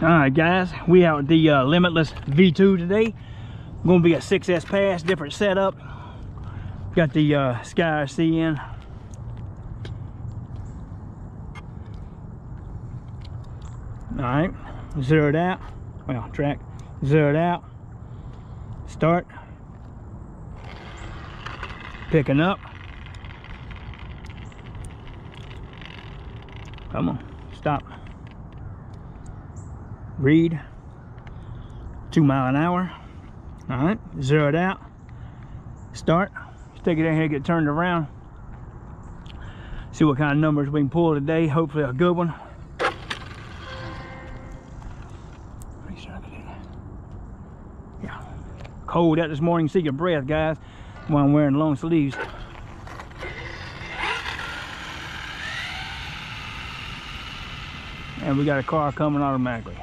All right, guys, we out the uh, Limitless V2 today. To be a 6S Pass, different setup. Got the uh, Sky in. All right, zero it out. Well, track, zero it out. Start. Picking up. Come on, stop read two mile an hour. All right zero it out. Start. Take it in here get turned around. See what kind of numbers we can pull today. Hopefully a good one. Yeah. Cold out this morning. See your breath guys while i'm wearing long sleeves. And we got a car coming automatically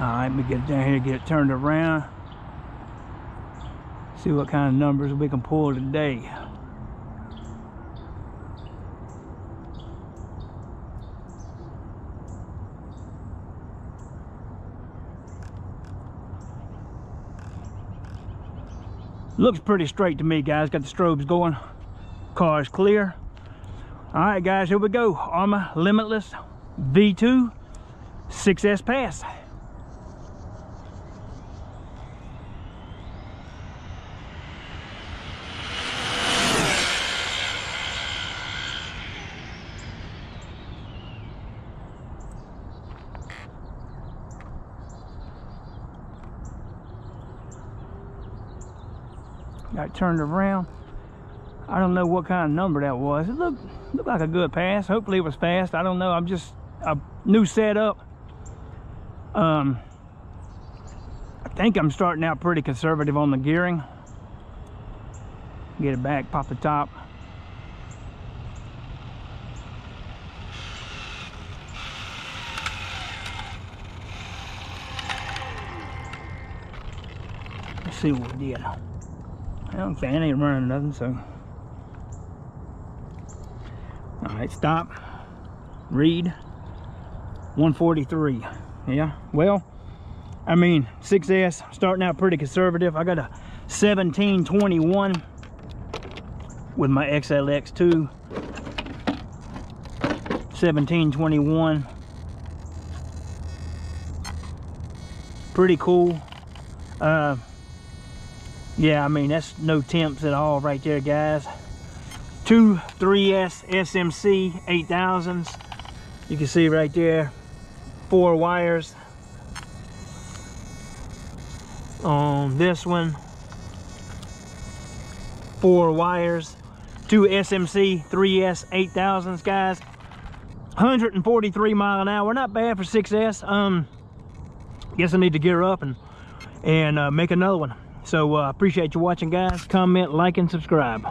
All right, let me get down here, get it turned around. See what kind of numbers we can pull today. Looks pretty straight to me, guys. Got the strobes going. Car is clear. All right, guys, here we go. Arrma Limitless V2 6S Pass. Got turned around. I don't know what kind of number that was. It looked looked like a good pass. Hopefully it was fast. I don't know. I'm just a new setup. Um I think I'm starting out pretty conservative on the gearing. Get it back pop the top. See what we did. I don't think ain't running nothing, so. All right, stop. Read. 143. Yeah, well, I mean, 6S, starting out pretty conservative. I got a 1721 with my XLX2. 1721. Pretty cool. Uh, yeah, I mean, that's no temps at all right there, guys. Two 3S SMC 8000s. You can see right there, four wires on this one. Four wires, two SMC 3S 8000s, guys. 143 mile an hour, not bad for 6S. Um, guess I need to gear up and and uh, make another one. So uh, appreciate you watching, guys. Comment, like, and subscribe.